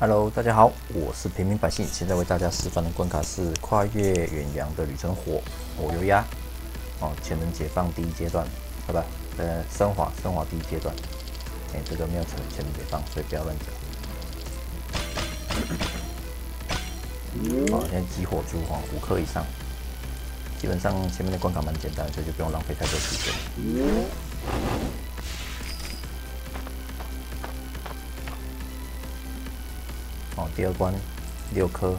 Hello，大家好，我是平民百姓，现在为大家示范的关卡是跨越远洋的旅程火火油鸭哦，潜能解放第一阶段，好吧？呃，升华升华第一阶段，哎，这个没有成潜能解放，所以不要乱讲。好，现在激火珠哈，五颗以上，基本上前面的关卡蛮简单，所以就不用浪费太多时间。哦，第二关六颗，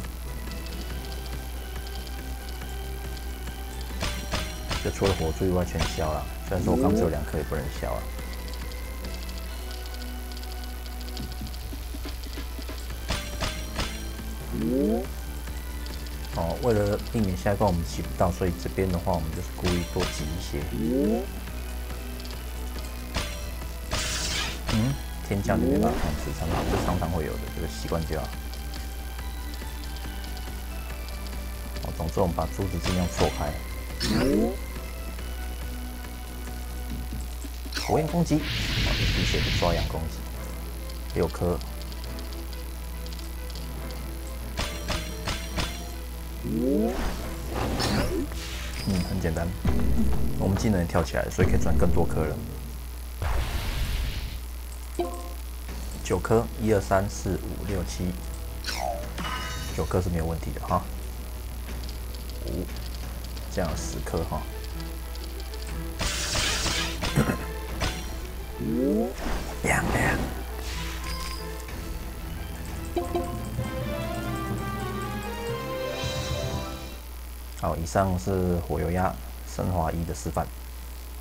就除了火柱以外全消了。虽然说我刚只有两颗，也不能消了。哦，为了避免下一关我们骑不到，所以这边的话我们就是故意多挤一些。嗯。天降就没办法控制，常常是常常会有的，这个习惯就好。哦，总之我们把珠子尽量错开。火焰攻击，哦，滴血的抓羊攻击，六颗。嗯，很简单，我们技能跳起来，所以可以赚更多颗了。九颗，一二三四五六七，九颗是没有问题的哈。五，这样十颗哈。五亮亮。好，以上是火油鸭升华一的示范。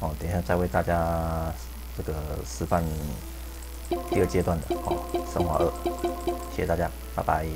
哦，等一下再为大家这个示范。第二阶段的哦，升华二，谢谢大家，拜拜。